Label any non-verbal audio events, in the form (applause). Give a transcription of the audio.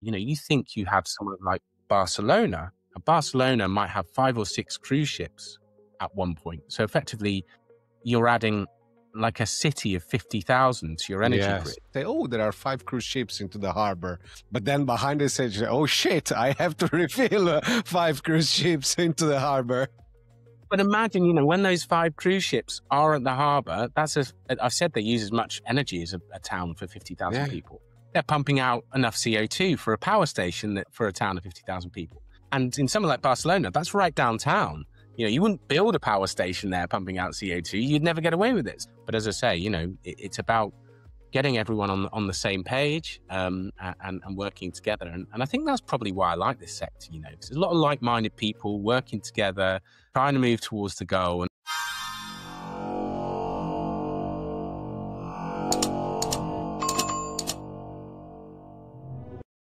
You know, you think you have somewhere like Barcelona. Barcelona might have five or six cruise ships at one point. So effectively, you're adding like a city of 50,000 to your energy yes. grid. Say, oh, there are five cruise ships into the harbor. But then behind the stage, oh shit, I have to (laughs) refill uh, five cruise ships into the harbor. But imagine, you know, when those five cruise ships are at the harbor, that's a, I've said they use as much energy as a, a town for 50,000 yeah. people. They're pumping out enough CO2 for a power station that, for a town of 50,000 people. And in somewhere like Barcelona, that's right downtown. You know, you wouldn't build a power station there pumping out CO2. You'd never get away with this. But as I say, you know, it, it's about getting everyone on on the same page um, and, and working together. And, and I think that's probably why I like this sector. You know, there's a lot of like-minded people working together, trying to move towards the goal. And